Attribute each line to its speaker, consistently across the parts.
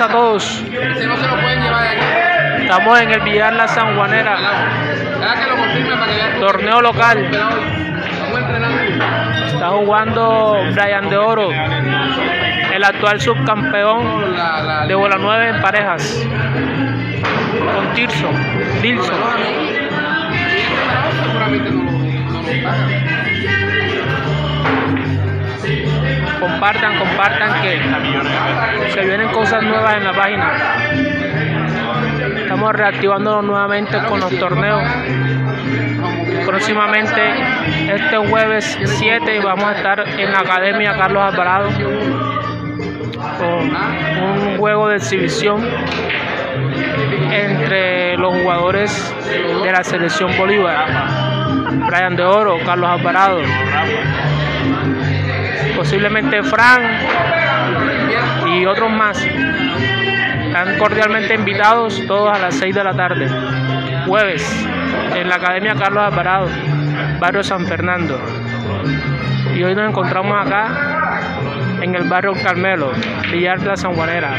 Speaker 1: a todos.
Speaker 2: Ese no se lo pueden llevar de aquí.
Speaker 1: Estamos en el Villar La San Juanera,
Speaker 2: Deja que lo confirme para que vean.
Speaker 1: torneo local. Está jugando Brian de Oro, el actual subcampeón de bola 9 en parejas, con Tirso, Dilson. Compartan, compartan que se vienen cosas nuevas en la página. Estamos reactivándonos nuevamente con los torneos. Próximamente, este jueves 7, vamos a estar en la Academia Carlos Alvarado con un juego de exhibición entre los jugadores de la selección Bolívar. Brian de Oro, Carlos Alvarado, posiblemente Fran y otros más. Están cordialmente invitados todos a las 6 de la tarde, jueves, en la Academia Carlos Alvarado, barrio San Fernando. Y hoy nos encontramos acá en el barrio Carmelo, Villar de la San Juanera.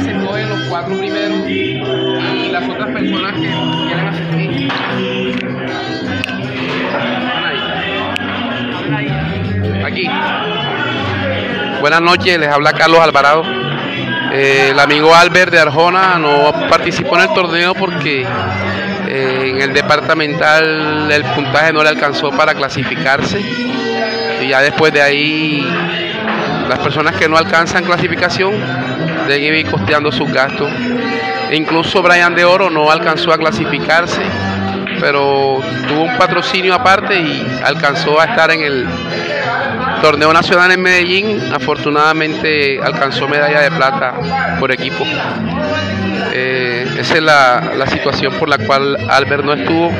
Speaker 1: Se
Speaker 3: cogen los cuatro primeros y las otras personas que quieran asistir. Aquí. Buenas noches, les habla Carlos Alvarado. Eh, el amigo Albert de Arjona no participó en el torneo porque eh, en el departamental el puntaje no le alcanzó para clasificarse. Y ya después de ahí las personas que no alcanzan clasificación deben ir costeando sus gastos. E incluso Brian de Oro no alcanzó a clasificarse, pero tuvo un patrocinio aparte y alcanzó a estar en el torneo nacional en Medellín. Afortunadamente alcanzó medalla de plata por equipo. Eh, esa es la, la situación por la cual Albert no estuvo.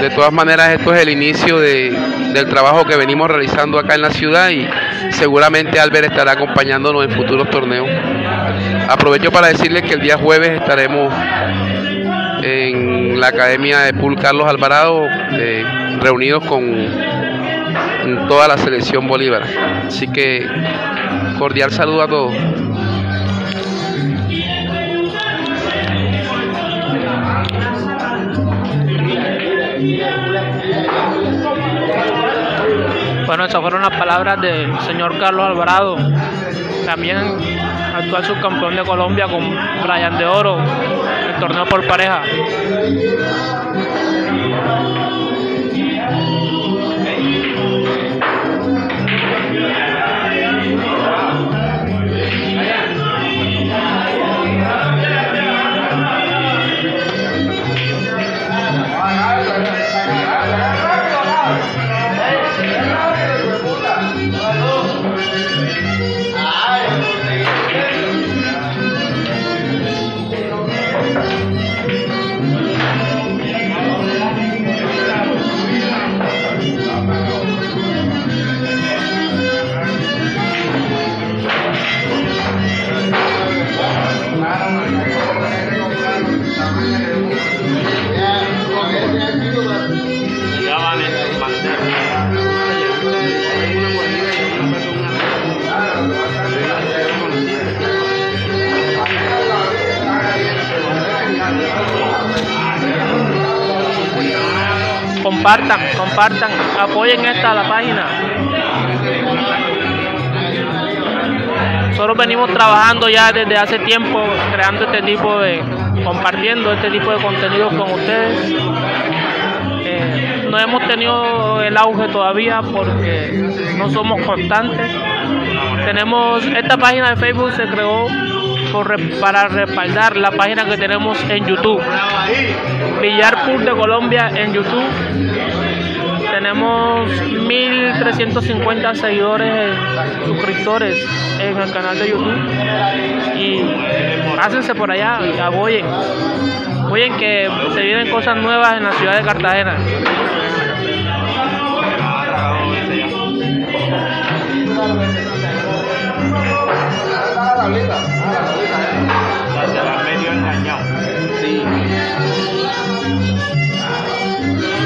Speaker 3: De todas maneras, esto es el inicio de, del trabajo que venimos realizando acá en la ciudad y seguramente Albert estará acompañándonos en futuros torneos. Aprovecho para decirles que el día jueves estaremos en la Academia de Pool Carlos Alvarado, eh, reunidos con toda la selección Bolívar. Así que cordial saludo a todos.
Speaker 1: Bueno, esas fueron las palabras del señor Carlos Alvarado, también actual subcampeón de Colombia con Brian de Oro, el torneo por pareja. Compartan, compartan, apoyen esta la página. Nosotros venimos trabajando ya desde hace tiempo creando este tipo de, compartiendo este tipo de contenidos con ustedes. Eh, no hemos tenido el auge todavía porque no somos constantes. Tenemos esta página de Facebook se creó para respaldar la página que tenemos en YouTube. Villar Pool de Colombia en YouTube. Tenemos 1350 seguidores, eh, suscriptores en el canal de YouTube. Y hácense por allá apoyen. Apoyen que se vienen cosas nuevas en la ciudad de Cartagena.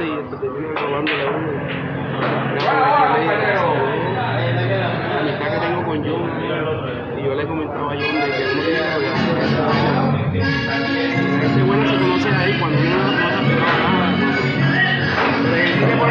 Speaker 2: veces y hasta terminan robándole a uno. Cada vez que le la amistad que tengo con John, y yo le comentaba a John de que uno bueno se conoce ahí cuando uno no nada. Por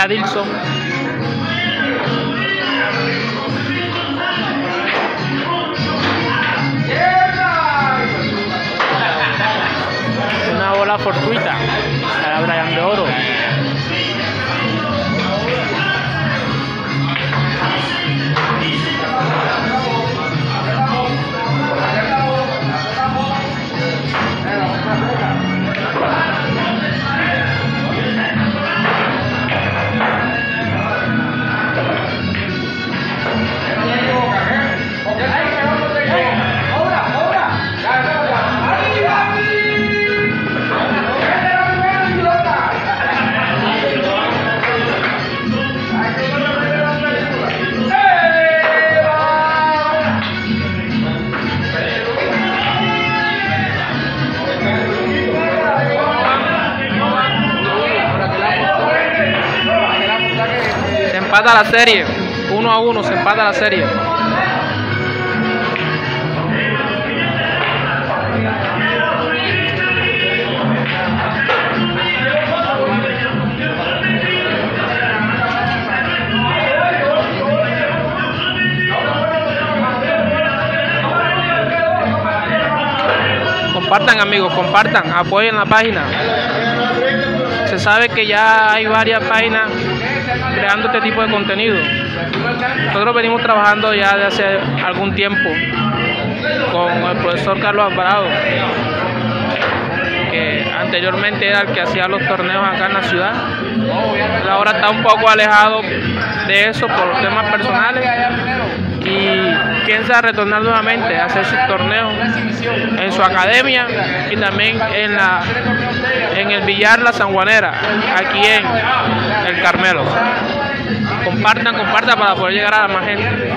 Speaker 1: Adilson. Empata la serie. Uno a uno se empata la serie. Compartan amigos, compartan, apoyen la página. Se sabe que ya hay varias páginas creando este tipo de contenido. Nosotros venimos trabajando ya de hace algún tiempo con el profesor Carlos Alvarado, que anteriormente era el que hacía los torneos acá en la ciudad. Ahora está un poco alejado de eso por temas personales y piensa retornar nuevamente a hacer sus torneos en su academia y también en la en el Villar La Sanjuanera, aquí en el Carmelo. Compartan, compartan para poder llegar a más gente.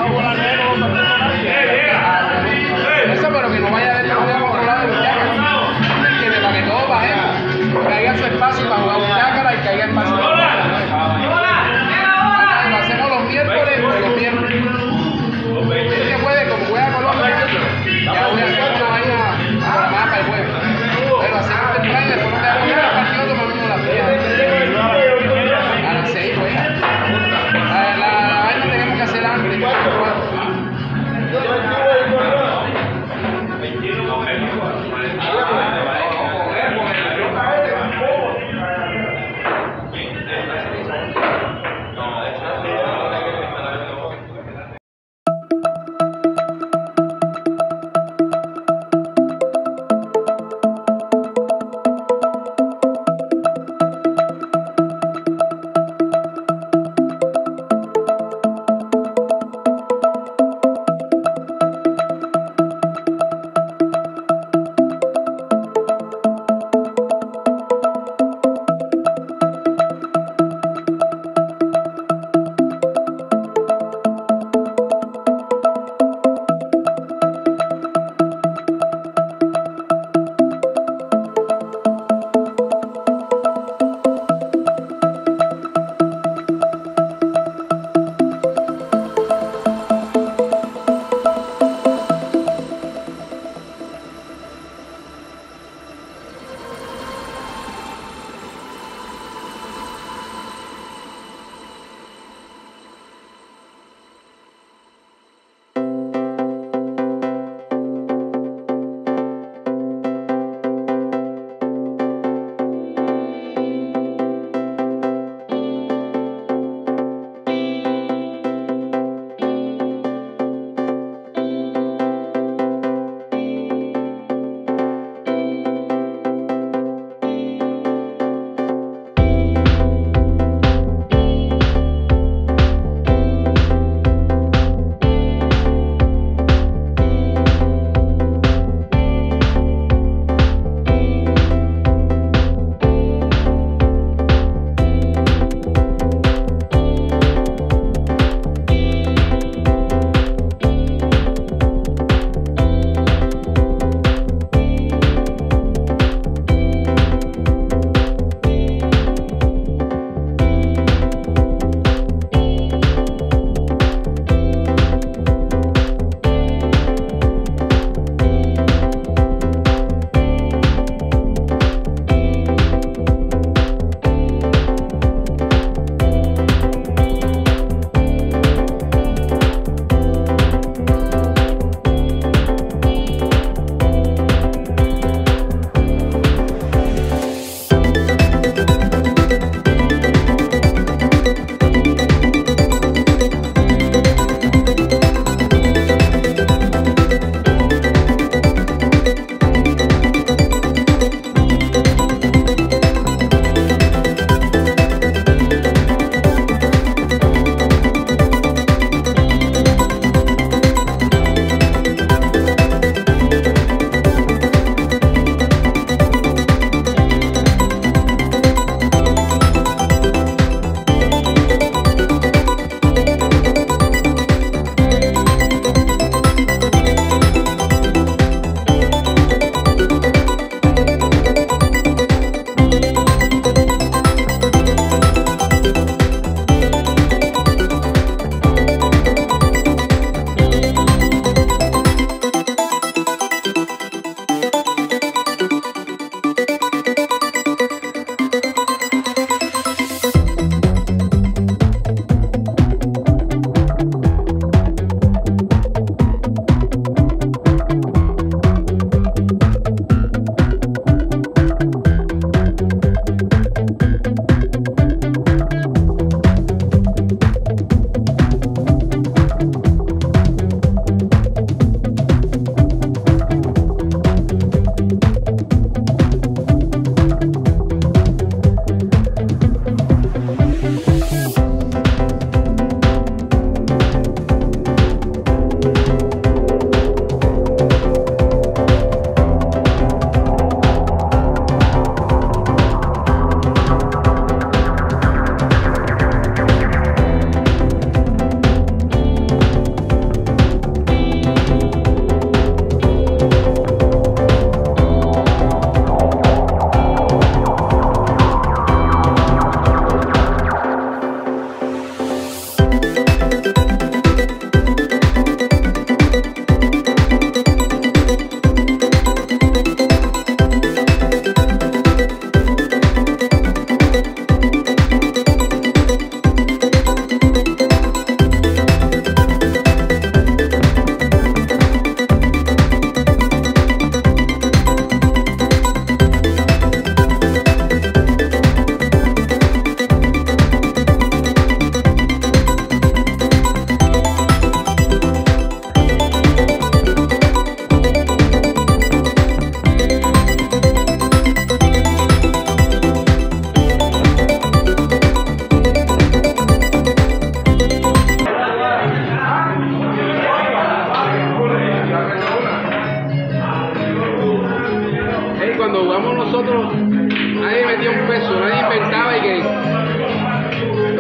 Speaker 2: Nosotros, nadie metía un peso, nadie inventaba y que.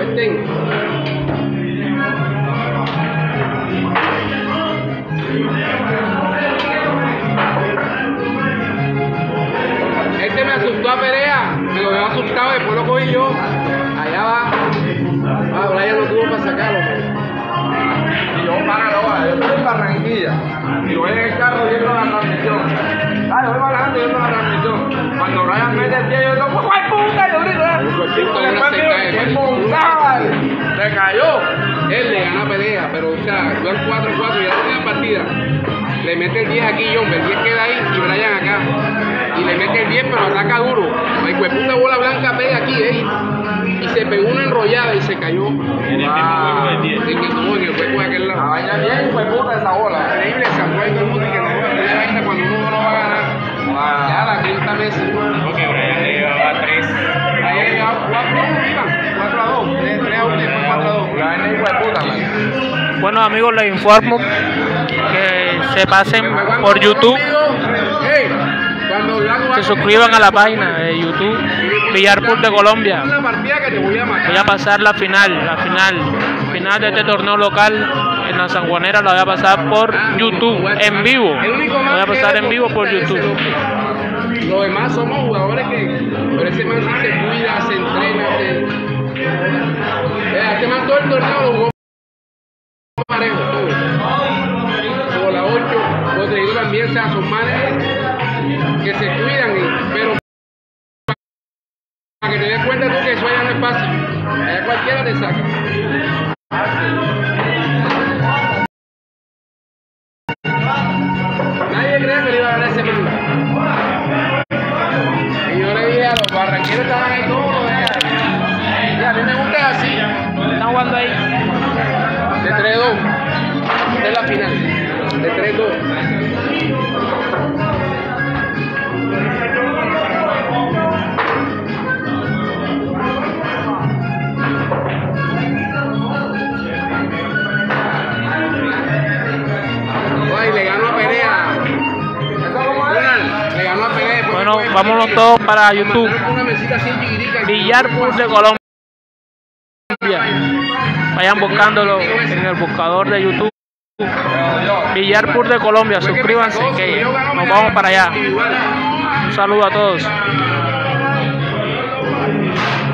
Speaker 2: Este después se.
Speaker 4: Se cayó.
Speaker 2: Él le gana pelea, pero o sea, yo al 4-4 y ya en la partida. Le mete el 10 aquí, John, el 10 queda ahí y Brian acá. Y le mete el 10, pero ataca duro. Pues puta bola blanca pega aquí, eh. Y se pegó una enrollada y se cayó.
Speaker 5: En el mismo juego de 10.
Speaker 2: El que tuvo en el hueco de aquel
Speaker 4: La
Speaker 2: lado.
Speaker 4: vaina bien, fue puta esa bola.
Speaker 2: Increíble, ahí todo el mundo y que no cuando uno no va a ganar. Ya la 30 veces.
Speaker 5: Porque Brian le llevaba 3.
Speaker 2: Ahí llegaba 4 a 1, iban. 4 a 2. 3 a 1 y después 4 a 2.
Speaker 4: La vaina hijo de puta, man.
Speaker 1: Bueno amigos, les informo que se pasen por YouTube, se suscriban a la página de YouTube Villarpool de Colombia.
Speaker 2: Voy a
Speaker 1: pasar la final, la final, final de este torneo local en la Sanjuanera la voy a pasar por YouTube, en vivo.
Speaker 2: Único
Speaker 1: Voy a pasar en vivo por YouTube.
Speaker 2: Ese. Los demás somos jugadores que. Pero ese man se cuida, se entrena, se. Vea, Este man todo el torneo jugó parejo, todo. La 8, los traídos también, o sea, son manes que se cuidan, pero para que te des cuenta tú que eso allá no es fácil. Allá cualquiera te saca. Nadie cree que le iba a ganar ese mundo. Los barranqueros Todos
Speaker 1: para YouTube.
Speaker 2: y-
Speaker 1: Villarpool de Colombia. Vayan buscándolo en el buscador de YouTube. Villarpool de Colombia, suscríbanse nos vamos para allá. Un saludo a todos.